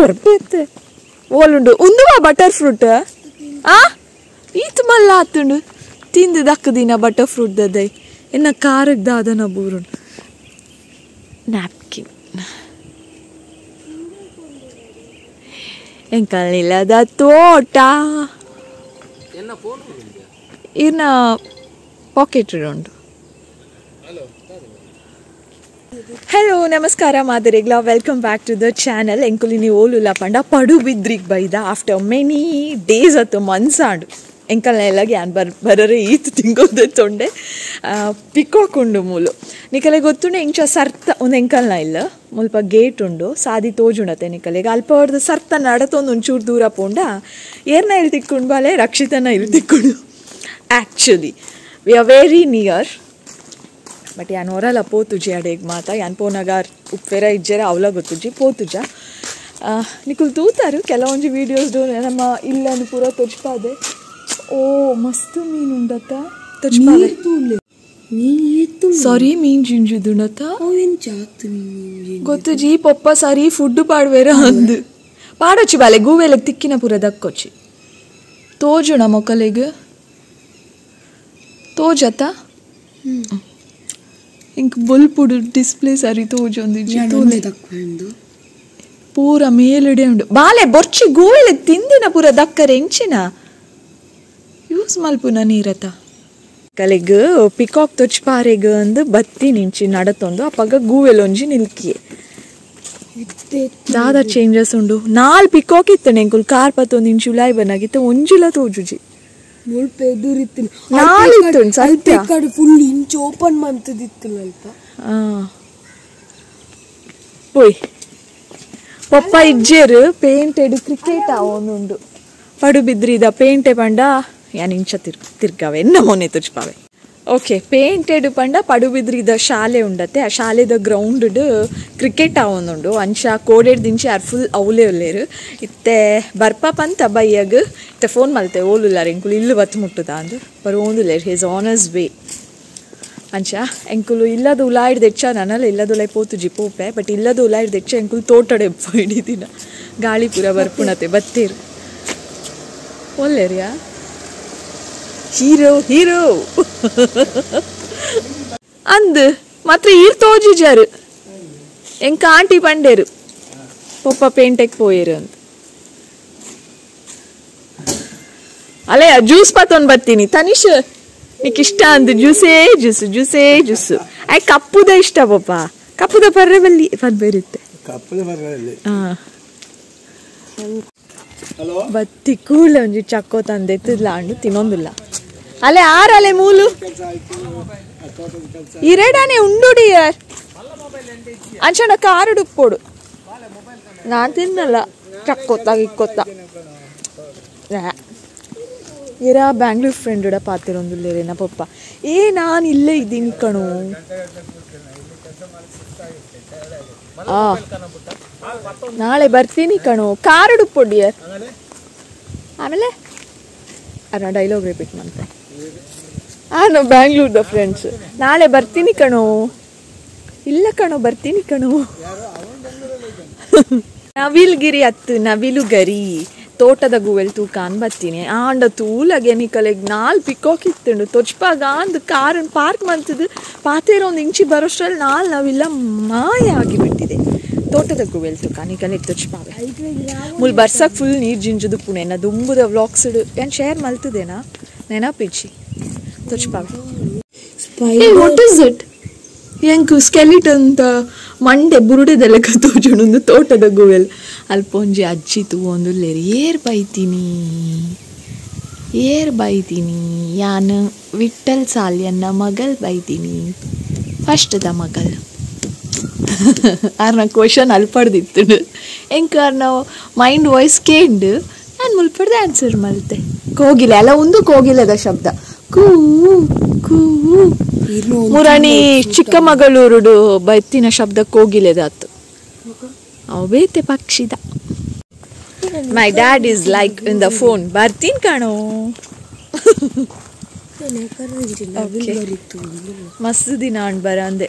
ಕೊರ್ಪೆತ್ತೆ ಓಲುಂಡು ಉಂದುವಾ butter fruit ಆ? ಈತ್ ಮಲ್ಲ ಆತುಂಡು. ತಿಂದು ದಕ್ಕದಿನ ಬಟರ್ ಫ್ರೂಟ್ ದದೈ. ಎನ್ನ ಕಾರಕ್ಕೆ ದಾದನ ಬೂರುಂಡು. ನ್ಯಾಪ್ಕಿನ್ ಎಂಕಲ್ನಿಲ್ಲದ ತೋಟ. ಇನ್ನ ಪಾಕೆಟ್ ಉಂಟು ಹಲೋ ನಮಸ್ಕಾರ ಮಾದರಿಗ್ಲ welcome back to the channel ಎಂಕುಲಿ ನೀವು ಓಲುಲ್ಲ ಪಂಡ ಪಡು ಬಿದ್ರಿಗೆ ಬೈದ ಆಫ್ಟರ್ ಮೆನಿ ಡೇಸ್ ಅತ್ತು ಮನ್ಸಾಂಡು. ಎಂಕಲ್ನ ಎಲ್ಲ ಗ್ಯಾನ್ ಬರ್ ಬರರೆ ಈತು ತಿಂಗೋದೆ ತೊಂಡೆ. ಪಿಕ್ಕೋಕೊಂಡು ಮೂಲು. ನಿಕಲೆ ಗೊತ್ತುಂಡು ಎಂಚ ಸರ್ತ ಒಂದು ಎಂಕಲ್ನ ಇಲ್ಲ. ಮುಲ್ಪ ಗೇಟ್ ಉಂಡು. ಸಾದಿ ತೋಜುಂಡತೆ ನಿಕಲೆಗೆ. ಅಲ್ಪ ಸರ್ತ ನಡತೊಂದು ಒಂಚೂರು ದೂರ ಪೋಂಡ. ಏರ್ನ ಇಲ್ಲಿ ತಿಕ್ಕೊಂಡು ಬಾಲೆ ರಕ್ಷಿತನ ಇಲ್ಲಿ ತಿಕ್ಕೊಂಡು actually we are very near but ಯಾನ್ ಹೊರಲ್ಲ ಪೋತುಜಿ ಅಡೆಗ್ ಮಾತ. ಯಾನ್ ಪೋನಗಾರ್ ಉಪ್ಪೆರ ಇಜ್ಜೆರ ಅವಲ ಗೊತ್ತುಜಿ ಪೋತುಜ ನಿಕುಲ್ ತೂತಾರು. ಕೆಲವೊಂಜಿ ವೀಡಿಯೋಸ್ಡು ನಮ್ಮ ಇಲ್ಲನ್ನು ಪೂರ ತೊಚ್ಪಾದೆ ಓ ಮಸ್ತ್ ಮೀನು ಉಂಡತ್ತ ತೊಚ್ಪಾದೆ ಸಾರಿ ಮೀನ್ ಜಿಂಜುದುಣತ ಗೊತ್ತುಜಿ ಪೊಪ್ಪ ಸಾರಿ ಫುಡ್ ಪಾಡ್ವೇರ ಅಂದು. ಪಾಡೊಚ್ಚಿ ಬಾಲೆ ಗೂವೆಲೆಗ್ ತಿಕ್ಕಿನ ಪೂರ ದಕ್ಕೊಚ್ಚಿ. ತೋಜುಣ ಮೊಕಲೆಗ್. ತೋಜತ್ತ ఇంక బొల్పుడు డిస్ప్లే సరి తోజొంది ಪೂರ ಮೇಲುಡೆ ಉಂಡು ಬಾಲೆ ಬೊರ್ಚಿ ಗೋವೆಲೆ ತಿಂದಿನ ಪೂರ ದಕ್ಕರೆ ಎಂಚಿನ ಯೂಸ್ ಮಲ್ಪುನ ನೀರತ ಕಲೆಗ್ ಪಿಕಾಕ್ ತೊಚ್ಪಾರೆಗ್ ಅಂದು ಬತ್ತಿ ನಿಂಚಿ ನಡತೊಂದು ಅಪ್ಪಗ ಗೂವೆಲೊಂಜಿ ನಿಲ್ಕಿಯೆ ದಾದ ಚೇಂಜಸ್ ಉಂಡು ನಾಲ್ ಪಿಕಾಕ್ ಇತ್ತನೆ ಎಂಕುಲ್ ಕಾರ್ಪತ್ತೊಂದು ಇಂಚು ಉಲಾಯ್ ಬನ್ನಾಗಿತ್ತು ಒಂಜುಲ ತೋಜುಜಿ ಮುಲ್ಪ ಎದುರಿತ್ತಿನ ನಾಲಿತ್ತು ಸತ್ಯ. ಕಡೆ ಫುಲ್ ಇಂಚ್ ಓಪನ್ ಮಂತದಿತ್ತಿಲ್ಲ ಅಲ್ಪ. పోయి ಪಪ್ಪ ಪೇಂಟ್ ಪೇಂಟೆಡ್ ಕ್ರಿಕೆಟ್ ಅವನುಂಡು ಪಡು ಬಿದ್ರಿದ ಪೇಂಟೆ ಪಂಡ ಯಾನ್ ಇಂಚ ತಿರ್ ತಿರ್ಗಾವೆ ಎನ್ನ ಮೊನ್ನೆ ತುಚ್ಪಾವೆ ಓಕೆ ಪೇಂಟೆಡ್ ಪಂಡ ಪಡುಬಿದ್ರಿದ ಶಾಲೆ ಉಂಡತ್ತೆ ಆ ಶಾಲೆದ ಗ್ರೌಂಡ್ ಕ್ರಿಕೆಟ್ ಆವೊಂದುಂಡು ಅಂಚ ಕೋಡೆಡ್ ದಿಂಚಿ ಯಾರು ಫುಲ್ ಅವಲೇ ಉಲ್ಲೇರು ಇತ್ತೆ ಬರ್ಪ ಪಂತ ಬೈಯಗ್ ಇತ್ತೆ ಫೋನ್ ಮಲ್ತೆ ಓಲುಲ್ಲಾರ ಎಂಕುಲು ಇಲ್ಲು ಬತ್ತು ಮುಟ್ಟುದ ಅಂದು ಬರ್ ಹಿಸ್ ಆನರ್ಸ್ ವೇ ಅಂಚ ಎಂಕುಲು ಇಲ್ಲದ ಉಲಾಯಿಡ್ ದೆಚ್ಚ ನನ್ನಲ್ಲ ಇಲ್ಲದು ಉಲಾಯ್ ಪೋತುಜಿ ಪೋಪೆ ಬಟ್ ಇಲ್ಲದ ಉಲಾಯ್ಡ್ ದೆಚ್ಚ ಎಂಕುಲು ತೋಟಡೆ ಇಡೀ ದಿನ ಗಾಳಿ ಪೂರ ಬರ್ಪುಣತೆ ಬತ್ತೇರು ಒಲ್ಲೇರಿಯಾ ಹೀರೋ ಹೀರೋ. ಅಂದ್ ಮಾತ್ರ ಈರ್ ತೋಜಿಜಾರು ಎಂಕ ಆಂಟಿ ಪಂಡೇರು ಪೊಪ್ಪ ಪೇಂಟೆಕ್ ಪೋಯೇರು ಅಂತ ಅಲೆಯ ಜ್ಯೂಸ್ ಪತ್ತೊಂದು ಬರ್ತೀನಿ. ತನಿಷ್ ನಿಕ್ ಇಷ್ಟ ಅಂದ್. ಜ್ಯೂಸೇ ಜ್ಯೂಸ್ ಜ್ಯೂಸೇ ಜ್ಯೂಸ್. ಆಯ್ ಕಪ್ಪುದ ಇಷ್ಟ ಪಪ್ಪ. ಕಪ್ಪುದ ಪರ್ರೆ ಬಲ್ಲಿ ಪದ್ ಬೇರುತ್ತೆ ಬರಲಿ ಹಾ. ಬತ್ತಿ ಕೂಲ ಒಂಜಿ ಚಕ್ಕೋ ತಂದೆತ್ತಿದ್ಲ ಅಂಡು ತಿನ್ನೊಂದಿಲ್ಲ. ಅಲೆ ಆರಲೆ ಮೂಲು? ಇರೆಡಾನೆ ಉಂಡುಡಿ ಯಾರ್? ಅಂಚನ ಕಾರುಡು ಕೊಡು. ನಾನ್ ತಿನ್ನಲ್ಲ. ಚಕ್ಕೊತ್ತ ಗಿಕ್ಕೊತ್ತ ಇರ ಬ್ಯಾಂಗ್ಳೂರ್ ಫ್ರೆಂಡ್ ಪಾತಿರೊಂದುಲ್ಲೇರೇನ ಪಪ್ಪ. ಏ, ನಾನು ಇಲ್ಲೇ ಇದ್ದೀನಿ ಕಣು. ನಾಳೆ ಬರ್ತೀನಿ ಕಣು. ಕಾರು ಡುಪ್ಪೊಡಿಯರ್ ಆಮೇಲೆ? ಅದನ್ನ ಡೈಲಾಗ್ ರಿಪೀಟ್ ಮಾಡ್ತೆ. ನಾನು ಬ್ಯಾಂಗ್ಳೂರ್ದ ಫ್ರೆಂಡ್ಸ್ ನಾಳೆ ಬರ್ತೀನಿ ಕಣು. ಇಲ್ಲ ಕಣೋ, ಬರ್ತೀನಿ ಕಣು. ನವಿಲ್ಗಿರಿ ಹತ್ತು ನವಿಲು ಗರಿ ತೋಟದ ಗೂವೆಲ್ ತೂಕಾನ್ ಬರ್ತೀನಿ. ಆಂಡ ತೂಲಗೆ ನಿಕಲೆಗ್ ನಾಲ್ ಪಿಕೋಕ್ ಇತ್ತುಂಡು ತೊಚ್ಪಾಗ ಅಂದ್ ಕಾರನ್ ಪಾರ್ಕ್ ಮಂತದು ಪಾತೇರ ಒಂದು ಇಂಚಿ ಬರೋಷ್ಟ್ರಲ್ಲಿ ನಾಲ್ ನಾವಿಲ್ಲ ಮಾಯ ಆಗಿಬಿಟ್ಟಿದೆ. ತೋಟದ ಗುವೆಲ್ ತೂಕ ನಿಕಲೆಗ್ ತೊಚ್ಪಾಗ ಮುಲ್ ಬರ್ಸಕ್ ಫುಲ್ ನೀರ್ ಜಿಂಜುದು ಪುಣೆ. ನಾ ದುಂಬುದ ವ್ಲಾಗ್ಸ್ ಏನ್ ಶೇರ್ ಮಲ್ತದೇನಾ? ನೆನಪಿಚ್ಚಿ ಇಸ್ ಇಟ್ ಎಂಕು ಸ್ಕೆಲಿಟನ್ ಮಂಡೆ ಬುರುಡೆದೆಲ್ಲ ಕತ್ತೋಜುಂಡು ತೋಟದ ಗುವೆಲ್. ಅಲ್ಪೊಂಜಿ ಅಜ್ಜಿ ತೂವೊಂದು ಲೇರಿ ಏರ್ ಬೈತೀನಿ. ಏರ್ ಬೈತೀನಿ. ಯಾನ್ ವಿಠಲ್ ಸಾಲ್ಯನ್ನ ಮಗಲ್ ಬೈತೀನಿ. ದ ಮಗಲ್. ಆರ್ನ ಕ್ವಶನ್ ಅಲ್ಪಡ್ದಿತ್ತು ಎಂಕ ನಾವು ಮೈಂಡ್ ವಾಯ್ಸ್ ಕೇಂಡು. ನಾನು ಮುಲ್ಪಡ್ದೆ ಆನ್ಸರ್ ಮಲ್ತೆ. ಕೋಗಿಲೆ ಅಲ್ಲ ಒಂದು ಕೋಗಿಲೆದ ಶಬ್ದ. ಮುರಾಣಿ ಚಿಕ್ಕಮಗಳೂರುಡು ಬೈತಿನ ಶಬ್ದ ಕೋಗಿಲೆದಾತು. ಅವು ಬೇತೆ ಪಕ್ಷಿದ. My dad is like in the phone ಬರ್ತೀನಿ ಕಾಣೋ. ಮಸ್ತ್ ದಿನ ಅಂಡ್ ಬರ ಅಂದೆ.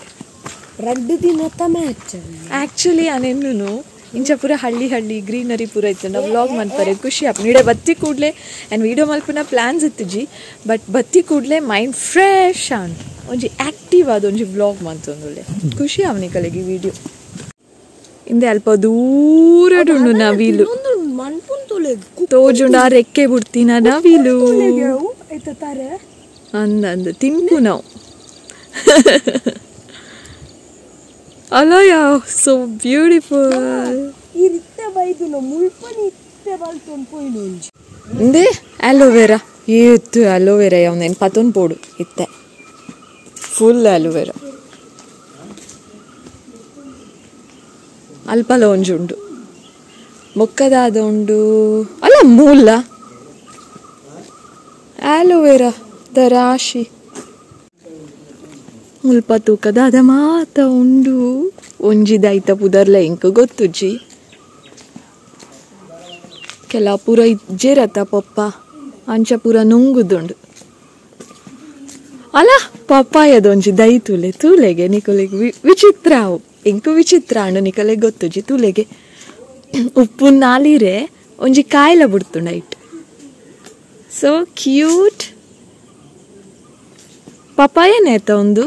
ರಡ್ಡು ದಿನ ತಮ್ಮ ಆಕ್ಚುಲಿ ಅನೆನ್ನು ಇಂಚ ಪೂರ ಹಳ್ಳಿ ಹಳ್ಳಿ ಗ್ರೀನರಿ ಪೂರ ಇತ್ತು ನಾವು ವ್ಲಾಗ್ ಮಾಡ್ತಾರೆ. ಖುಷಿ ಆಪ್ ನೀಡೆ ಬತ್ತಿ ಕೂಡಲೇ ಆ್ಯಂಡ್ ವಿಡಿಯೋ ಮಲ್ಪನ ಪ್ಲ್ಯಾನ್ಸ್ ಇತ್ತುಜಿ ಬಟ್ ಬತ್ತಿ ಕೂಡಲೇ ಮೈಂಡ್ ಫ್ರೆಶ್ ಆನ್. ಒಂಜಿ ಆ್ಯಕ್ಟಿವ್ ಆದ ಒಂಜಿ ವ್ಲಾಗ್ ಮಂತೊಂದುಲ್ಲೆ ಖುಷಿ ಅವನಿ ಕಲೆಗೆ ವೀಡಿಯೋ ಹಿಂದೆ ಅಲ್ಪ ದೂರಡುಂಡು ನವಿಲು ತೋಜುಂಡ ರೆಕ್ಕೆ ಬಿಡ್ತೀನ ನವಿಲು ಅಂದ ಅಂದ ತಿನ್ಕು ನಾವು. ಅಲ್ಲ ಯಾವ ಸೊ ಬ್ಯೂಟಿಫುಲ್ ಬೈದು ಮುಳ್ಪನಿ ಇತ್ತೆ ಬಲ್ತೊಂದು ಪೋಯ್ನು ಇಂದೆ ಅಲೋವೆರಾ ಏತ್ತು ಅಲೋವೆರಾ ಯಾವ್ದೇನು ಪತೊಂದು ಪೋಡು ಇತ್ತೆ. ಫುಲ್ ಅಲೋವೆರಾ ಅಲ್ಪಲ ಒಂಜುಂಡು ಮೊಕ್ಕದಾದ ಉಂಡು ಅಲ್ಲ ಮೂಲ. ಆಲೋವೆರಾ ದ ರಾಶಿ. ಮುಲ್ಪ ತೂಕದಾದ ಮಾತ ಉಂಡು. ಒಂಜಿದಾಯ್ತ ಪುದರ್ಲ ಇಂಕ ಗೊತ್ತುಜ್ಜಿ ಕೆಲ ಪೂರ ಇಜ್ಜೆರತ ಪಪ್ಪ. ಅಂಚ ಪೂರ ನುಂಗುದುಂಡು. ಅಲ್ಲ ಪಪ್ಪಾಯದೊಂಜಿ ದೈ ತೂಲೆ ತೂಲೆಗೆ ನಿಕೊಲೆಗೆ ವಿಚಿತ್ರ ಅವು ಎಂಕು ವಿಚಿತ್ರ ಅಂಡು ನಿಕೊಲೆಗೆ ಗೊತ್ತುಜಿ ತೂಲೆಗೆ. ಉಪ್ಪು ನಾಲಿರೆ, ಒಂಜಿ ಕಾಯಿಲ ಬಿಡ್ತುಂಡ ಇಟ್ ಸೊ ಕ್ಯೂಟ್ ಪಪ್ಪಾಯ ನೇತ ಒಂದು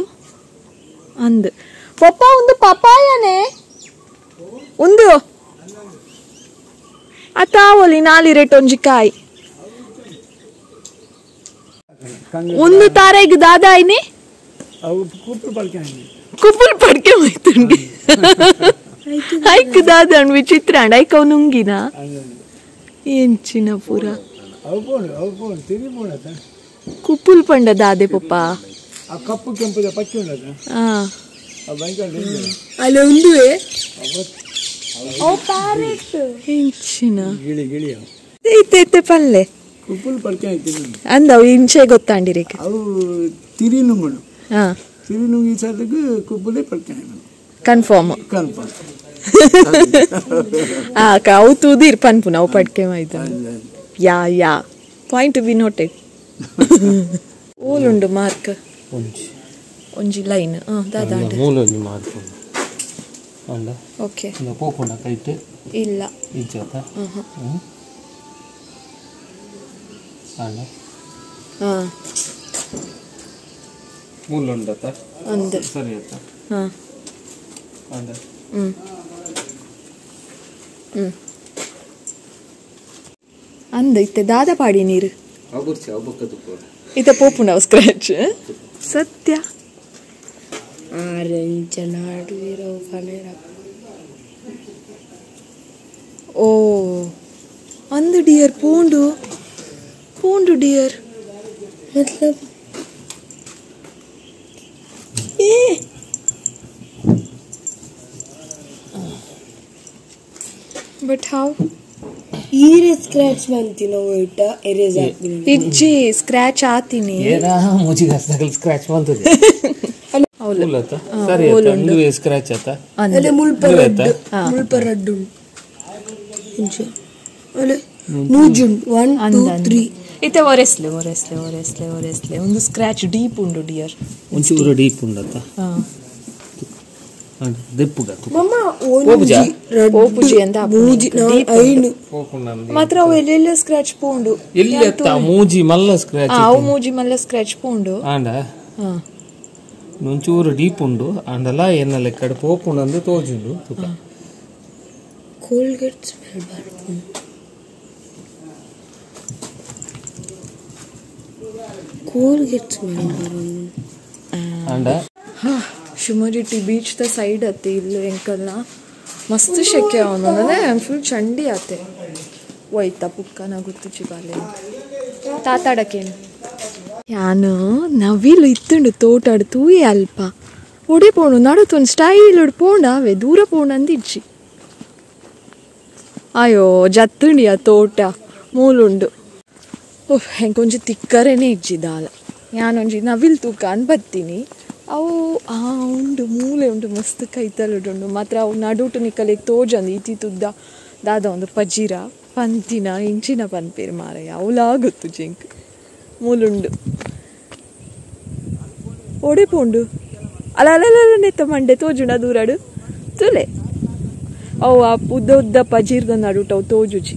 ಅಂದ್. ಪಪ್ಪ ಒಂದು ಪಪ್ಪಾಯನೇ? ಒಂದು. ಅತಾವಲಿ ನಾಲಿ ರೇಟ್ ಒಂಜಿ ಕಾಯಿ. ಒಂದು ತಾರೆಗ್ ದಾದಾಯ್ನಿ? ಅವು ಕೂಪು ಬಲ್ಕಾಯಿ ಕುಪ್ಪಲ್ ಪಡ್ಕೆ ಹೋಯ್ತುಂಡಿ ಐಕ್ ದಾದಣ್ ವಿಚಿತ್ರ ಅಂಡ್ ಐಕ್ ಅವ್ ನುಂಗಿನ ಎಂಚಿನ ಪೂರ ಕುಪ್ಪುಲ್ ಪಂಡ ದಾದೆ ಪಪ್ಪ. ಆ ಕಪ್ಪು ಕೆಂಪುದ ಪಚ್ಚಿ ಉಂಡದ ಆ. ಭಯಂಕರ ಅಲ್ಲಿ ಒಂದುವೆ ಗಿಳಿ ಅವು ಪಲ್ಲೆ. ಕುಪ್ಪುಲ್ ಬಲ್ಕಾಯಿ ಅಂದ ಅಂದವು ಇಂಚೆ ಗೊತ್ತಾಂಡಿರಿಗೆ ಅವು ತಿರಿನು ಹಾ. ತಿರಿ ನುಂಗಿ ಸದಕ್ಕೆ ಕುಪ್ಪುಲೇ ಬಲ್ಕಾಯಿ ಕನ್ಫರ್ಮ್ ಕನ್ಫರ್ಮ್ ಆ ಅವು ತೂದಿರ್ ಪನ್ಪು ನಾವು ಪಡ್ಕೆ ಮಾಯ್ತ. Yeah yeah. Point be noted ಓಲುಂಡು mark ಒಂಜಿ ಒಂಜಿ ಲೈನ್ ದಾದ ಮೂಲೊಂಜಿ ಮಾಡ್ಕೊಂಡು ಅಂಡ ಓಕೆ ಇಂದ ಪೋಪುಂಡ ಕೈಟ್ ಇಲ್ಲ ಇಜ್ಜಾತ ಅಂಡ ಹಾ ಮೂಲುಂಡತ ಅಂದ್ ಸರಿ ಆತ ಹಾಂ ಅಂಡ ಹ್ಮ್ ಹ್ಮ್ ಅಂದ ಇತ್ತೆ ದಾದ ಪಾಡಿ ನೀರು ಇತ್ತೆ ಪೋಪು ನಾವು scratch Satya orange hardware open ఓ అందు డియర్ పూండు పూंडू डियर मतलब ये बट हाउ ಈರೆ ಸ್ಕ್ರಾಚ್ ಬಂತಿನ ಒಯ್ಟ ಎರೇಸ್ ಹಾಕ್ತೀನಿ ಇಜ್ಜಿ ಸ್ಕ್ರಾಚ್ ಆತೀನಿ ಏನಾ ಮುಜಿಗೆ ಹಸ್ತಗಳು ಸ್ಕ್ರಾಚ್ ಬಂತದೆ ಸರಿ ಆತ. ಒಂದು ಸ್ಕ್ರಾಚ್ ಆತ? ಅಲ್ಲೇ ಮುಲ್ಪ ರಡ್ಡು? ಮುಳ್ಪ ರಡ್ಡು ಇಂಚ ಅಲ್ಲೇ ಮೂಜುಂಡು ಒನ್ ಟೂ ಅಂದ ತ್ರೀ ಇತ್ತೆ ಒರೆಸ್ಲೆ ಒರೆಸ್ಲೆ ಒರೆಸ್ಲೆ ಒರೆಸ್ಲೆ. ಒಂದು ಸ್ಕ್ರಾಚ್ ಡೀಪ್ ಉಂಡು ಡಿಯರ್ ಒಂಚೂರು ಡೀಪ್ ಉಂಡತ್ತ ಹಾ. ಮಾತ್ರ ಅವು ಎಲ್ಲೆಲ್ಲ ಸ್ಕ್ರಾಚ್ ಪೋಂಡು ಎಲ್ಲಿ ಎತ್ತ ಮೂಜಿ ಮಲ್ಲ ಸ್ಕ್ರಾಚ್ ಆ, ಅವು ಮೂಜಿ ಮಲ್ಲ ಸ್ಕ್ರಾಚ್ ಪೋಂಡು ಆಂಡ ಹಾ ಒಂಚೂರು ಡೀಪ್ ಉಂಡು ಅಂಡಲ ಎನ್ನ ಲೆಕ್ಕಡ ಪೋಪುಂಡು ತೋಜುಂಡು ತುಕ ಕೋಲ್ಗೇಟ್ ಸ್ಮೆಲ್ ಬರ್ಪುಂಡು ಕೋಲ್ಗೇಟ್ ಸ್ಮೆಲ್ ಬರೋದು ಅಂಡ ಶಿವಮೊಗ್ಗ ದ ಸೈಡ್ ಅತ್ತೆ ಇಲ್ಲಿ ಎಂಕಲ್ನ ಮಸ್ತ್ ಶೆಕೆ ಅವನು ಫುಲ್ ಚಂಡಿ ಆತೆ ಒಯ್ತಾ ಪುಕ್ಕನ ಗೊತ್ತು ಚಿಬಾಲೆ ತಾತಾಡಕೇನು ಯಾನು, ನವಿಲು ಇತ್ತುಂಡು ತೋಟಾಡು ತೂಯೆ ಅಲ್ಪ. ಒಡೆ ಪೋಣು, ನಡುತ್ತೊಂದು ಸ್ಟೈಲ್ ಪೋಂಡ ಅವೇ ದೂರ ಪೋಣ ಅಂದಿಜ್ಜಿ. ಅಯ್ಯೋ, ಜತ್ತುಂಡಿ ಆ ತೋಟ, ಮೂಲುಂಡು. ಓಹ್ ಹೆಂಗೊಂಜಿ ತಿಕ್ಕರೇನೆ ಇಜ್ಜಿದಾಲ ಯಾನೊಂಜಿ ನವಿಲ್ ತೂಕ ಅನ್ ಬತ್ತೀನಿ ಅವು ಆ ಉಂಡು ಮೂಲೆ ಉಂಡು ಮಸ್ತ್ ಕೈತಲುಡುಂಡು ಮಾತ್ರ ಅವು ನಡುಟು ನಿಕ್ಕಲಿಗೆ ತೋಜಂದು ಈತಿ ತುದ್ದ ದಾದ ಒಂದು ಪಜೀರ ಪಂತಿನ ಇಂಚಿನ ಪನ್ಪೇರು ಮಾರಯ್ಯ ಅವಲಾಗುತ್ತು ಜಿಂಕ್. ಮೂಲುಂಡು. ಒಡೆ ಪೋಂಡು ಅಲ್ಲ ಅಲ್ಲ ನೆತ್ತ ಮಂಡೆ ತೋಜುಂಡ ದೂರಾಡು. ತುಲೆ. ಅವು ಆ ಉದ್ದ ಉದ್ದ ಪಜೀರ್ದ ನಡುಟ ಅವು ತೋಜುಜಿ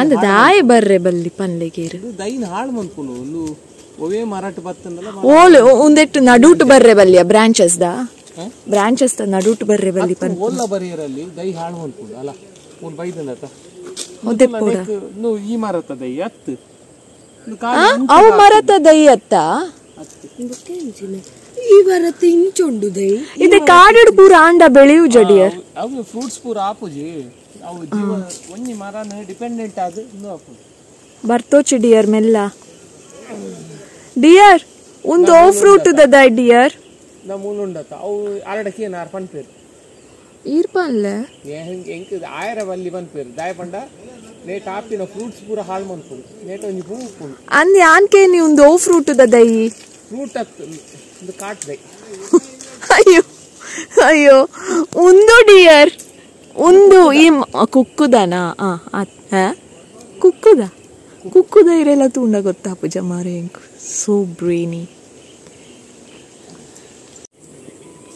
ಅಂದ ದಾಯ ಬರ್ರೆ ಬಲ್ಲಿ ಪನ್ಲೆಗೇರು ದೈನ್ ಹಾಳು ಮನ್ಪುನು ಓಲು ಒಂದೆಟ್ಟು ನಡುಟ್ ಬರ್ರೆ ಬಲ್ಲಿಯ ಬ್ರಾಂಚಸ್ ದ? ಬ್ರಾಂಚಸ್ ದ ನಡುಟ್ ಬರ್ರೆ ಬಲ್ಲಿ ಪನ್ ಬರಿಯರಲ್ಲಿ ದೈ ಹಾಳು ಮನ್ಪುನು ಅಲ್ಲ ಪೂರ ನು ಈ ಮರತ ದೈ ಅತ್ತು. ಅವು ಮರತ ದೈ ಅತ್ತ? ಈ ಮರತ ಇಂಚೊಂಡು ದೈ. ಇದೆ ಕಾಡಿಡ್ ಪೂರ ಆಂಡ ಬೆಳೆಯು ಜಡಿಯರ್. ಅವು ಫ್ರೂಟ್ಸ್ ಪೂರ ಆಪುಜಿ ಅವು ಜೀವ ಒಂಜಿ ಮರನ ಡಿಪೆಂಡೆಂಟ್ ಆದ ಇನ್ನು ಆಪುಜಿ ಬರ್ತೋಚಿ ಡಿಯರ್ ಮೆಲ್ಲ. ಡಿಯರ್ ಒಂದು ಓ ಫ್ರೂಟ್ ದದ ಡಿಯರ್ ನಮ್ಮ ಉಂಡತ ಅವು ಆರಡಕ್ಕೆ ಏನಾರು ಪನ್ಪೇರು. ಈರ್ಪನ್ಲೆ? ಹೆಂಗೆ ಆಯರ ಬಲ್ಲಿ ಪನ್ಪೇರು. ದಾಯ ಪಂಡ ನೇಟ್ ಆಪಿನ ಫ್ರೂಟ್ಸ್ ಪೂರ ಹಾಳು ಮನ್ಪುನು ನೇಟ್ ಒಂಜಿ ಹೂ ಉಪ್ಪುನು ಅಂದ್ ಯಾನ್ಕೆ ನೀ ಒಂದು ಓ ಫ್ರೂಟ್ ದೈ ಫ್ರೂಟ್ ಹತ್ತು ಒಂದು ಕಾಟ್ ದೈ ಅಯ್ಯೋ ಅಯ್ಯೋ. ಒಂದು ಡಿಯರ್ ಒಂದು ಈ ಕುಕ್ಕುದನಾ? ಆ? ಕುಕ್ಕುದ? ಕುಕ್ಕುದ ಇರೆಲ್ಲ ತೂಂಡ ಗೊತ್ತಾ ಪೂಜಾ ಮಾರೆ ಬ್ರೇನಿ.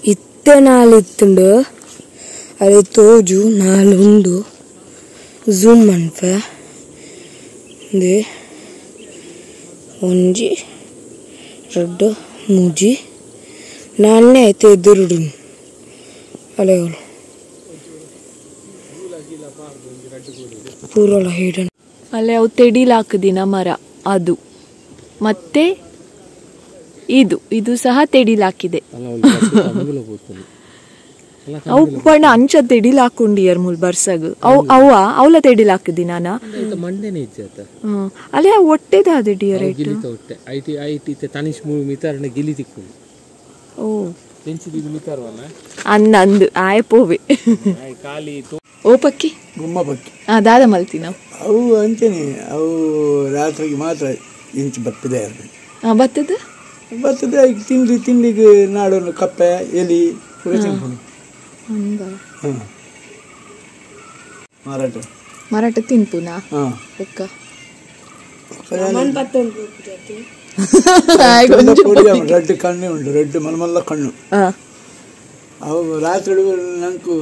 ಇತ್ತೆ ನಾಳಿತ್ತುಂಡು ಅದೇ ತೋಜು ನಾಳುಂಡು ಝೂಮ್ ಮನ್ಪ ದೆ, ಒಂಜಿ, ರಡ್ಡು, ಮೂಜಿ. ನಾಲ್ನೇ ಐತೆ ಎದುರುಡು ಅಲೆಗಳು ಪೂರ ಹಿಡನ್. ಅಲ್ಲೇ ಅವು ತೆಡಿಲಾಕದಿನ ಮರ, ಅದು. ಮತ್ತೆ ಇದು ಇದು ಸಹ ತೆಡಿಲಾಕಿದೆ. ಅವು ಬಣ್ಣ ಅಂಚ ತೆಡಿಲಾಕೊಂಡಿಯರ್ ಮುಲ್ ಬರ್ಸಗ್. ಅವು ಅವ ಅವಲ ತೆಡಿಲಾಕದಿನಾನ ನಾನ? ಅಲ್ಲೇ ಒಟ್ಟೆದ ಅದು ಡಿಯರ್ ಐಟ್. ಗಿಲಿತ IT I T I T Tanish ಮೂರು ಮಿತಾರಣ ಗಿಲಿ ತಿಕ್ಕು ಓ. ಬೆಂಚಿದ ಮಿತಾರವಲ್ಲ ಅಂದ ಅಂದು ಆಯ್ ಪೋವೆ ಖಾಲಿ ಓ ಪಕ್ಕಿ ಗುಮ್ಮ ಪಕ್ಕಿ ಆ ದಾದ ಮಲ್ತಿ ನಾವು. ಅವು ಅಂಚನೆ ಅವು ರಾತ್ರಿಗೆ ಮಾತ್ರ ಎಂಚಿ ಬತ್ತಿದೆ ಇರಬೇಕು ಬರ್ತದೆ? ತಿಂಡಿ ತಿಂಡಿಗೆ ನಾಡೋನು ಕಪ್ಪೆ ಎಲಿ ಮಾರಾಟ. ಮಾರಾಟ ತಿನ್ಪುನಾ ರೆಡ್ ಕಣ್ಣು ಉಂಟು ರೆಡ್ ಮಲ್ಮಲ್ಲ ಕಣ್ಣು. ಅವು ರಾತ್ರಿ ನಂಕು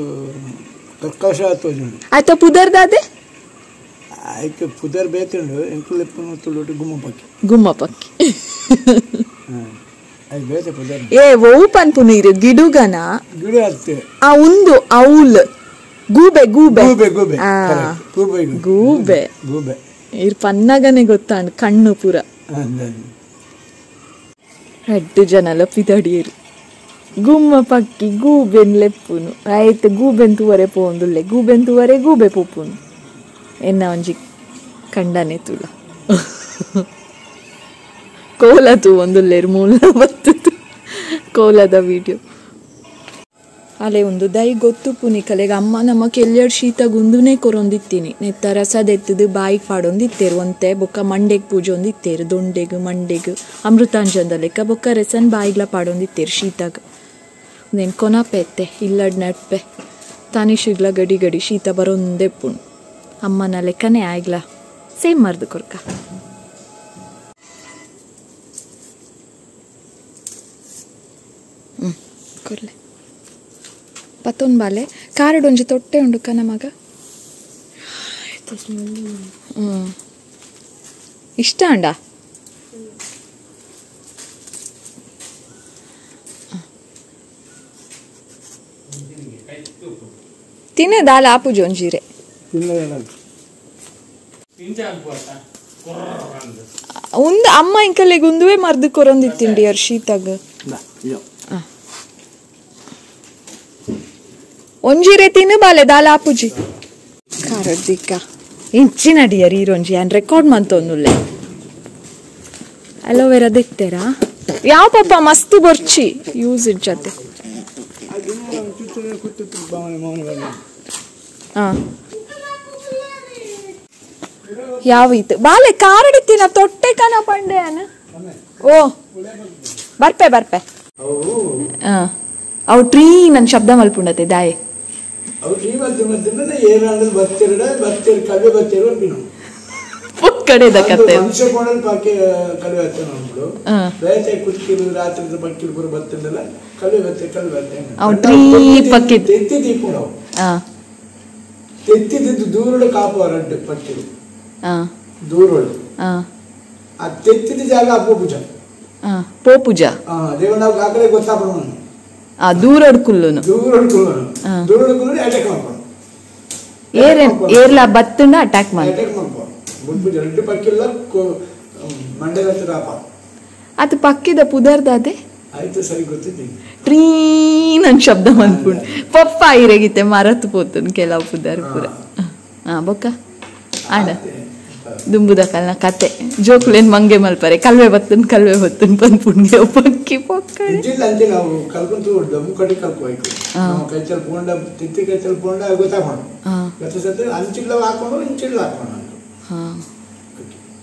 ಕರ್ಕಶ ತೋಜು ಆಯ್ತಾ ಪುದರ್ದಾದೆ? Aí ಪುದರ್ eu puder beter, inclui por um outro ಏ ಓಪನ್ ಪುನೀರ್ ಗಿಡುಗನ? ಗಿಡ ಆ ಒಂದು ಅವುಲ್ ಗೂಬೆ ಗೂಬೆ. ಗೂಬೆ ಗೂಬೆ. ಗೂಬೆ ಗೂಬೆ. ಗೂಬೆ. ಇರ್ ಪನ್ನಗನೆ ಗೊತ್ತಾಂಡ್ ಕಣ್ಣು ಪೂರ. ಎಡ್ಡು ಜನಲ ಪಿದಡಿಯರು ಗುಮ್ಮ ಪಕ್ಕಿ ಗೂಬೆನ್ ಲೆಪ್ಪುನು. ಆಯ್ತು ಗೂಬೆನ್ ತೂವರೆ ಪೋಂದುಲ್ಲೆ. ಗೂಬೆನ್ ತೂವರೆ ಗೂಬೆ ಪೋಪುನು. ಎನ್ನ ಒಂಜಿ ಕಂಡನೆ ತುಳ. ಕೋಲ ತೂ ಲೆರ್ಮೂಲ ಮೂಲ ಬರ್ತದೆ ಕೋಲದ ವಿಡಿಯೋ ಅಲೆ ಒಂದು ದೈ ಗೊತ್ತು ಪುನಿ ಕಲೆಗೆ ಅಮ್ಮ ನಮ್ಮ ಕೆಲ್ಯಡ್ ಶೀತ ಗುಂದುನೇ ಕೊರೊಂದಿತ್ತೀನಿ. ನೆತ್ತ ರಸದೆತ್ತದು ಬಾಯಿಗೆ ಪಾಡೊಂದಿತ್ತೇರು, ಒಂತೆ ಬೊಕ್ಕ ಮಂಡೆಗ್ ಪೂಜೆ ಒಂದಿತ್ತೇರು, ದೊಂಡೆಗ್, ಮಂಡೆಗ್, ಅಮೃತಾಂಜನದ ಲೆಕ್ಕ ಬೊಕ್ಕ ರಸನ್ ಬಾಯಿಗ್ಲ ಪಾಡೊಂದಿತ್ತೇರು ಶೀತಾಗ. ನೆನ್ ಕೊನಪೆತ್ತೆ ಇಲ್ಲಡ್ ನಡ್ಪೆ ತಾನಿಶಿಗ್ಲ ಗಡಿ ಗಡಿ ಶೀತ ಬರೊಂದೆ ಪುಣ್. ಅಮ್ಮನ ಲೆಕ್ಕನೇ ಆಗ್ಲ. ಸೇಮ್ ಮರ್ದು ಕೊರ್ಕ. ಪತ್ತೊಂದು ಬಾಲೆ. ಕಾರಡ್ ಒಂಜಿ ತೊಟ್ಟೆ ಉಂಡು ನಮಗ ಮಗ? ಇಷ್ಟ ಅಂಡ? ದಾಲ ಆಪು ಜೊಂಜೀರೆ ತಿನ್ನೋದಲ್ಲ ಒಂದು ಅಮ್ಮ ಇಂಕಲ್ಲಿಗೆ ಒಂದುವೆ ಮರ್ದು ಕೊರೊಂದಿತ್ತಿಂಡಿ ಅವ್ರ ಶೀತಾಗ. ಒಂಜೀರೆ ತಿನ್ನು ಬಾಲೆ ದಾಲ ಆಪುಜಿ ಖಾರದಿಕ್ಕ ಇಂಚಿನ ಡಿಯರ್ ಈರೊಂಜಿ ಆನ್ ರೆಕಾರ್ಡ್ ಮಂತೊಂದುಲ್ಲೆ. ಅಲೋವೆರಾ ದಿಕ್ತೇರಾ? ಯಾವ ಪಪ್ಪ ಮಸ್ತ್ ಬರ್ಚಿ ಯೂಸ್ ಇಟ್ ಜೊತೆ ಅದು ಚುಚ್ಚು ಕುತ್ತು ಭಾವನೆ ಮೌನ ಬರಲ್ಲ. ಹಾ. ಯಾವ ಇತ್ತು ಬಾಲೆ ಕಾರಡಿತ್ತಿನ ತೊಟ್ಟೆ ಕನ ಪಂಡೆ ಅನ? ಓ ಬರ್ಪೆ ಬರ್ಪೆ. ಅವು ಟ್ರೀ ನನ್ ಶಬ್ದ ಮಲ್ಪುಂಡತೆ ದಾಯೆ. ಒಕ್ಕಡೆದ ಕತೆ. ಅವು ಟ್ರೀ ಪಕ್ಕಿತ್ತು ದೂರಡು ಕಾಪು ರಡ್ಡು ಹಾ ಆ. ತೆತ್ತಿದ ಜಾಗ ಪೋಪುಜ. ದೇವಣ್ಣ ಆ ಕಡೆ ಗೊತ್ತಾಪಣ ಆ ದೂರಡ್ ಕುಲ್ಲುನು ದೂರಡು ಕುಲ್ಲೋನು ಹಾ. ದೂರಡು ಕುಲ್ಲೋನು ಅಟ್ಯಾಕ್ ಮಾಡ್ಕೊಂಡು. ಏರ್ ಏರ್ಲ ಬತ್ತುಂಡ ಅಟ್ಯಾಕ್ ಮಾಡಿ. ಅಟ್ಯಾಕ್ ಮಾಡ್ಕೊಂಡು. ಬುಡ್ಬುಜ ಎರಡು ಪಕ್ಕಿಲ್ಲ ಮಂಡ್ಯದ ಹತ್ರ ಆಪ ಅದು ಪಕ್ಕಿದ ಪುದರ್ದಾದೆ ಆಯ್ತು ಸರಿ ಗೊತ್ತಿದ್ದೀನಿ ಟ್ರೀನ್ ಅಂತ ಶಬ್ದ ಬಂದ್ಬಿಡು. ಪಪ್ಪ ಇರಗಿತ್ತೆ ಮರತ್ ಪೋತನ್ ಕೆಲವು ಪುದರ್ ಪೂರ. ಹಾ. ಬೊಕ್ಕ. ಆಡ. ದುಂಬುದ ಕಲ್ನ ಕತೆ. ಜೋಕ್ಲೇನ್ ಮಂಗೆ ಮಲ್ಪರೆ ಕಲ್ವೆ ಬತ್ತನ್ ಕಲ್ವೆ ಬತ್ತನ್ ಬಂದ್ಪುಣ್ಗೆ ಪಕ್ಕಿ ಪೊಕ್ಕಡೆ ಇದ್ದಿಲ್ಲ ಅಂತೆ ನಾವು ಕಲ್ಕೊಂತು ದಮ್ಮು ಕಡೆ ಕಲ್ಕೋಯ್ತು. ಹಾ. ನಾವು ಕೈಚಲ್ ಪೋಂಡ ತಿತ್ತಿ ಕೈಚಲ್ ಪೋಂಡ ಗೊತ್ತಾಕೊಂಡು ಹಾ ಗತ ಸತ್ತು ಅಂಚಿಲ್ಲ ಹಾಕೊಂಡು ಇಂಚಿಲ್ಲ ಹಾಕೊಂಡು ಹಾ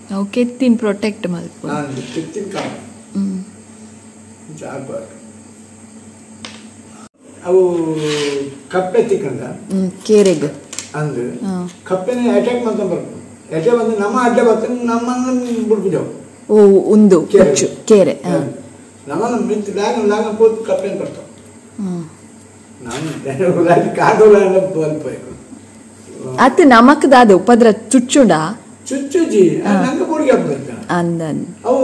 ನಾವು ಕೆತ್ತಿನ ಪ್ರೊಟೆಕ್ಟ್ ಮಲ್ಪು ನಾನು ತಿತ್ತಿನ ಕಾಲ ಹ್ಮ್. ಇಂಚ ಹಾಕ್ಬಾರ್ದು ಅವು ಕಪ್ಪೆ ತಿಕ್ಕಂಡ ಹ್ಮ್ ಕೇರೆಗ್. ಅಂದ್ರೆ ಹಾ ಕಪ್ಪೆನ ಅಟ್ಯಾಕ್ ಮಾಡ್ತಾ ಬರ್ಬೇಕು. ಅಟ್ಯಾಕ್ ಬಂದು ನಮ್ಮ ಅಡ್ಡ ಬರ್ತಾನೆ ನಮ್ಮನ್ನು ಬಿಡ್ಬಿದ್ದೆವು ಓ ಒಂದು. ಕೊಚ್ಚು ಕೇರೆ ನಮ್ಮನ್ನು ಮಿಂಚು ಲಾಗ ಲಾಗ ಕೂತು ಕಪ್ಪೆನ ಬರ್ತಾವೆ ಹ್ಮ್. ನಾನು ಕಾದೋಲ ಅತ್ತ ಅತ್ ನಮಕ್ದಾದ ಉಪದ್ರ ಚುಚ್ಚುಡ? ಚುಚ್ಚುಜಿ ನಂಗೆ ಹುಡುಗಿ ಹಬ್ಬ ಅಂದನ್. ಅವು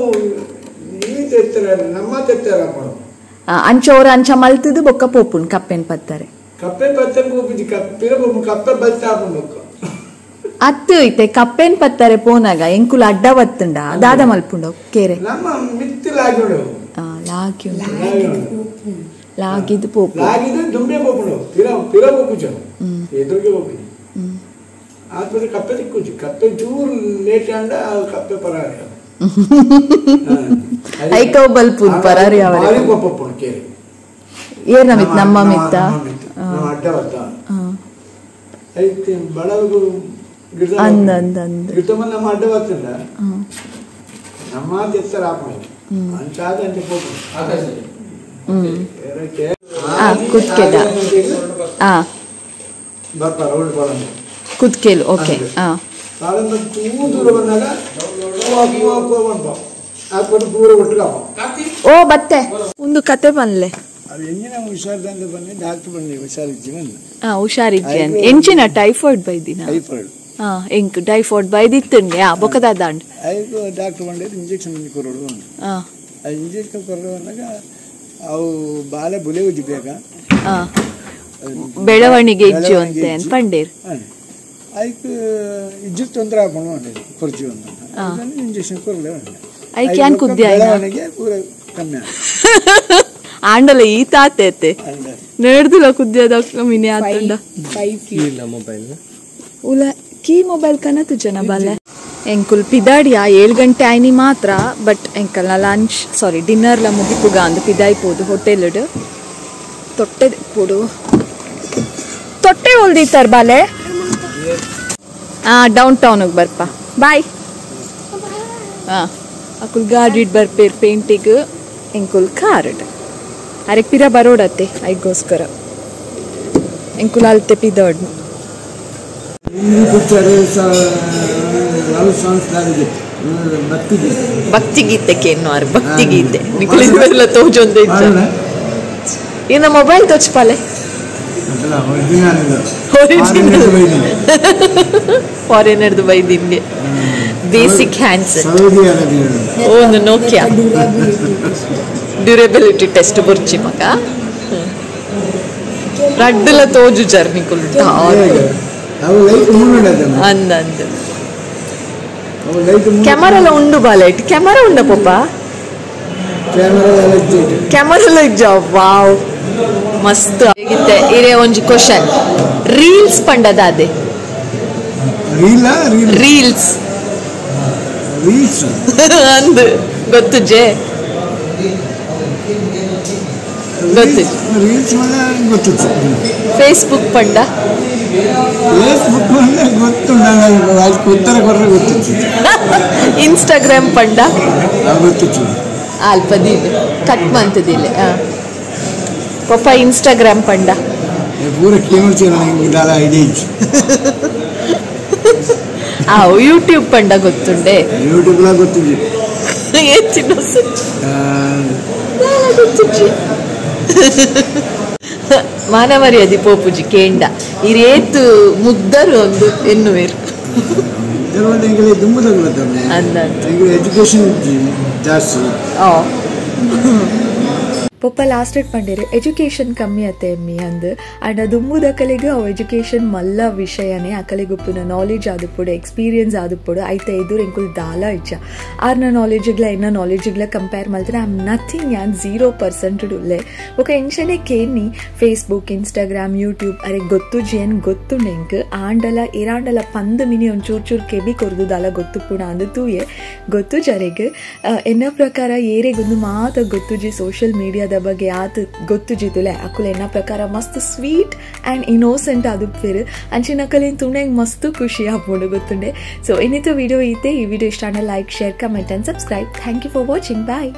ಈ ತೆತ್ತರ ನಮ್ಮ ತೆತ್ತರ ಮಾಡೋದು ಅಂಚೋರ ಅಂಚ ಮಲ್ತಿದ್ದು ಬೊಕ್ಕ ಪೋಪುನ್ ಕಪ್ಪೆನ್ ಪತ್ತಾರೆ. ಕಪ್ಪೆ ಪತ್ತೆ ಹೋಗಿದ್ದಿ ಕಪ್ಪಿರ ಕಪ್ಪೆ ಬತ್ತ ಹಾಕೊಂಡು ಅತ್ತು ಐತೆ ಕಪ್ಪೆನ್ ಪತ್ತಾರೆ ಪೋನಾಗ ಎಂಕುಲ ಅಡ್ಡ ಬತ್ತುಂಡ ದಾದ ಮಲ್ಪುಂಡ ಕೇರೆ ನಮ್ಮ ಮಿತ್ತಿಲಾಗಿ ಆ, ಲಾಗಿ ಉಂಟು. ಲಾಗಿದ್ ಪೋಪು లాగితే దుమ్మే పోకుండా పిర పిర పోకుచు ఎదురుగా పోకుని ఆత్మది కప్పె తిక్కుచ్చు కప్పె చూరు లేటాండ కప్పె పరారి ಐಕವ್ ಬಲ್ಪುನ್ ಪರಾರಿ ಅವರೇ. ಭಾರಿ ಗೊಪ್ಪಪ್ಪಣ ಕೇರಿ ಏರ್ ನಮಿತ್ ನಮ್ಮ ಮಿತ್ತ ನಮ್ಮ ಅಡ್ಡ ಬತ್ತ ಆ, అయితే బడవకు గిడ్డ ಅಂದ ಅಂದ ಅಂದ ಗಿಡಮಲ್ಲ ಮಾಡ್ಡವಾಗ್ತದ ನಮ್ಮ ಎತ್ತರ ಆಪಣೆ ಅಂತಾದ ಅಂತ ಹೋಗಿ ಕುತ್ಕೆದ. ಬರ್ಪ ರೌಂಡ್ ಓಕೆ ಹಾಂ ಓ ಬತ್ತೆ. ಒಂದು ಕತೆ ಬಂದ್ಲೆ. ಅದು ಬಂದೆ ಡಾಕ್ಟರ್ ಹುಷಾರಿದ್ದೆ ಬಂದ ಹಾಂ ಹುಷಾರಿದ್ದೆ ಎಂಚಿನ ಟೈಫಾಯ್ಡ್ ಬೈದಿನ. ಟೈಫಾಯ್ಡ್ ಆ ಎಂಕ್ ಬೈ ಬೈದಿತ್ತಂಗೆ ಆ ಬೊಕದ ದಾಂಡ್ ಅದಕ್ಕೆ ಡಾಕ್ಟರ್ ಬಂದಿದ್ದು ಇಂಜೆಕ್ಷನ್ ಕೊರೋಡು ಆ ಇಂಜೆಕ್ಷನ್ ಕೊರೋಡು ಅಂದಾಗ ಅವು ಬಾಲೆ ಬುಲೆ ಉಜ್ಜಿಬೇಕ ಆ ಬೆಳವಣಿಗೆ ಇಜ್ಜು ಅಂತೆ ಪಂಡೇರ್. ಐಕ್ ಇಜ್ಜು ತೊಂದರೆ ಹಾಕೊಂಡು ಮಾಡಿದ್ರು ಕೊರ್ಜಿ ಒಂದು ಆ. ಇಂಜೆಕ್ಷನ್ ಕೊರಲೇ ಐಕ್ ಏನ್ ಕುದ್ದಿ? ಬೆಳವಣಿಗೆ ಪೂರ ಕಮ್ಮಿ ಆಂಡಲ ಈ ತಾತೆ ನಡೆದಿಲ್ಲ ಕುದ್ಯದ ಮಿನಿ ಆತಂಡ. ಇಲ್ಲ ಮೊಬೈಲ್ ಉಲ ಕೀ ಮೊಬೈಲ್ ಕನ ತುಜನ ಬಾಲೆ ಎಂಕುಲ್ ಪಿದಾಡಿಯ ಏಳು ಗಂಟೆ ಆಯ್ನಿ ಮಾತ್ರ ಬಟ್ ಎಂಕಲ್ನ ಲಂಚ್ ಸಾರಿ ಲ ಮುಗಿಪುಗ ಅಂದ್ ಪಿದಾಯ್ಪೋದು ಹೋಟೆಲ್ ತೊಟ್ಟೆ ಪೋಡು ತೊಟ್ಟೆ ಹೊಲ್ದಿತ್ತಾರ ಬಾಲೆ ಹಾ ಡೌನ್ ಟೌನಿಗೆ ಬರ್ಪ. ಬಾಯ್ ಹಾ ಅಕುಲ್ ಗಾಡಿ ಬರ್ಪೇರ್ ಪೇಂಟಿಗ್ ಎಂಕುಲ್ ಕಾರ್ಡ್ ಅರೆ ಪಿರ ಬರೋಡತ್ತೆ ಐಗೋಸ್ಕರ. ಎಂಕುಲ್ ಅಲ್ತೆ ಪಿದಾಡ್ ಹಿಂದಿ ಪಿಕ್ಚರ್ ಲವ್ ಸಾಂಗ್ಸ್ ನನಗೆ ಭಕ್ತಿಗೆ ಭಕ್ತಿ ಗೀತೆಗೆ ಎನ್ನುವಾರು ಭಕ್ತಿ ಗೀತೆ ನಿಕುಲ್ ಇದೆಲ್ಲ ತೋಜೊಂದು ಇನ್ನ ಮೊಬೈಲ್ ತೋಚ್ಪಾಲೆ. ಫಾರಿನರ್ದು ಬೈದಿನ್ಗೆ. ಬೇಸಿಕ್ ಹ್ಯಾಂಡ್ಸ್ ಸೌದಿ ಅರೇಬಿಯಾ ಒಂದು ನೋಕಿಯಾ ಡ್ಯೂರೇಬಿಲಿಟಿ ಟೆಸ್ಟ್ ಬುರ್ಚಿ ಮಗ. ರಡ್ಡುಲ ತೋಜು ಜರ್ನಿಕುಲ್ ಅವು ಅಂದ ಅಂದ ಕ್ಯಾಮರಾಲ ಉಂಡು ಉಂಡ ಪಪ್ಪ. ಕ್ಯಾಮರಾ ಇತ್ತು ಕ್ಯಾಮರಾಲ ಇಜ್ಜ. ವಾವ್. ಮಸ್ತ್. ಆಗಿತ್ತೆ ಇರೇ ಒಂಜಿ ಕ್ವಶನ್ ರೀಲ್ಸ್ ಪಂಡದಾದೆ. ರೀಲ್ ರೀಲ್ಸ್ ರೀಲ್ಸ್ ಅಂದ್. ಗೊತ್ತು ಜೆ. ಗೊತ್ತು. ಫೇಸ್ಬುಕ್ ಪಂಡ. ಫೇಸ್ಬುಕ್ ಅಂದರೆ ಗೊತ್ತು ಅದಕ್ಕೆ ಉತ್ತರ ಕೊಟ್ಟರೆ ಇನ್ಸ್ಟಾಗ್ರಾಮ್ ಪಂಡ? ಗೊತ್ತಿತ್ತು. ಕಟ್ ಮಂತದಿಲ್ಲ ಪಪ್ಪ ಇನ್ಸ್ಟಾಗ್ರಾಮ್ ಪಂಡ? ಪೂರ ಐಡಿಯಾ ಆ ಯೂಟ್ಯೂಬ್ ಪಂಡ ಗೊತ್ತುಂಡೆ? ಯೂಟ್ಯೂಬ್ ಲ ಗೊತ್ತಿದೆ. ಏಚಿನ ಮಾನವರಿ ಅದಿ ಪೋಪುಜಿ ಕೇಂಡ. ಇರೇತು ಮುದ್ದರು ಒಂದು ಎನ್ನುವೇರು ಕೆಲವೊಂದು ಎಂಕಲೆ ದುಂಬು ತಗೊಳ್ತಾರೆ ಅಂದಂತ ಈಗ ಎಜುಕೇಶನ್ ಜಾಸ್ತಿ ಪೊಪ್ಪ ಲಾಸ್ಟ್ ರೇಟ್ ಪಂಡೇರು ಎಜುಕೇಶನ್ ಕಮ್ಮಿ ಅತ್ತೆ ಎಮ್ಮಿ ಅಂದ್. ಅಂಡ್ ಅದು ಅಕಲಿಗೆ ಅವು ಎಜುಕೇಶನ್ ಮಲ್ಲ ವಿಷಯನೇ. ಅಕಲಿಗೆ ಉಪ್ಪುನ ನಾಲೆಜ್ ಆದುಪ್ಪುಡು ಎಕ್ಸ್ಪೀರಿಯನ್ಸ್ ಆದುಪ್ಪುಡು ಐತೆ ಎದುರು ಎಂಕುಲ್ ದಾಲ ಇಚ್ಚ. ಆರ್ನ ನಾಲೆಜ್ಗ್ಲ ಎನ್ನ ನಾಲೆಜ್ಗ್ಲ ಕಂಪೇರ್ ಮಾಡಿದ್ರೆ ಐ ಆಮ್ ನಥಿಂಗ್ ಯಾನ್ ಝೀರೋ ಪರ್ಸೆಂಟ್ ಉಲ್ಲೆ ఒక ಎಂಕ್ಷನೆ ಕೇನಿ ಫೇಸ್ಬುಕ್ ಇನ್ಸ್ಟಾಗ್ರಾಮ್ ಯೂಟ್ಯೂಬ್ ಅರೆ ಗೊತ್ತು ಜೇನ್ ಗೊತ್ತು ನೆಂಕ್ ಆಂಡಲ, ಇರಾಂಡಲ ಪಂದ್ ಮಿನಿ ಒಂದು ಚೂರ್ ಚೂರ್ ಕೆಬಿ ಕೊರದು ಗೊತ್ತು ಪುಣ ಅಂದ್ ತೂಯೆ. ಗೊತ್ತು ಜರೆಗ್. ಎನ್ನ ಪ್ರಕಾರ ಏರೆಗೊಂದು ಮಾತ ಗೊತ್ತು ಜಿ ಸೋಷಿಯಲ್ ಮೀಡಿಯಾದ ಬಗ್ಗೆ ಆತ ಗೊತ್ತು ಜಿತುಲೆ. ಅಕುಲ ಎನ್ನ ಪ್ರಕಾರ ಮಸ್ತ್ ಸ್ವೀಟ್ ಆ್ಯಂಡ್ ಇನೋಸೆಂಟ್ ಅದು ಅಂಚಿನ ಕಲಿನ ತುಂಡೆಂಗ್ ಮಸ್ತ್ ಖುಷಿ ಆಗ್ಬೋದು ಗೊತ್ತುಂಡೆ. ಸೊ ಇನ್ನಿತ್ತು ವಿಡಿಯೋ ಇತ್ತೆ ಈ ವಿಡಿಯೋ ಇಷ್ಟ like share comment and subscribe thank you for watching bye